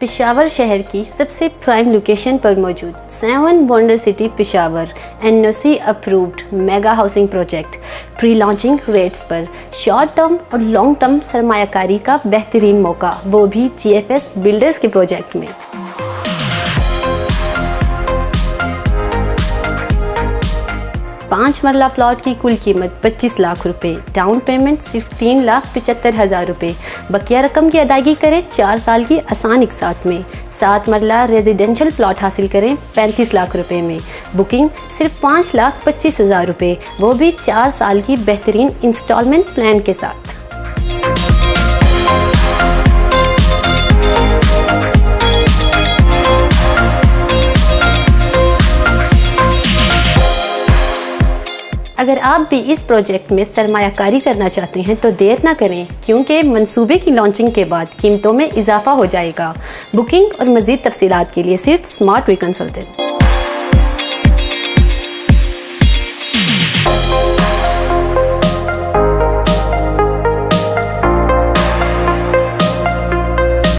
पिशावर शहर की सबसे प्राइम लोकेशन पर मौजूद seven wonder city Peshawar NOC approved mega housing project pre launching rates पर शॉर्ट टर्म और लॉन्ग टर्म सरमाकारी का बेहतरीन मौका, वो भी जीएफएस बिल्डर्स के प्रोजेक्ट में। पाँच मरला प्लॉट की कुल कीमत 25 लाख रुपए। डाउन पेमेंट सिर्फ़ तीन लाख पिचहत्तर हज़ार रुपये बकिया रकम की अदायगी करें चार साल की आसान एक साथ में। सात मरला रेजिडेंशियल प्लॉट हासिल करें पैंतीस लाख रुपए में। बुकिंग सिर्फ़ पाँच लाख पच्चीस हज़ार रुपये वो भी चार साल की बेहतरीन इंस्टॉलमेंट प्लान के साथ। अगर आप भी इस प्रोजेक्ट में सरमाकारी करना चाहते हैं तो देर ना करें, क्योंकि मंसूबे की लॉन्चिंग के बाद कीमतों में इजाफा हो जाएगा। बुकिंग और मज़ीद तफसीत के लिए सिर्फ़ स्मार्ट वे कंसल्टेंट।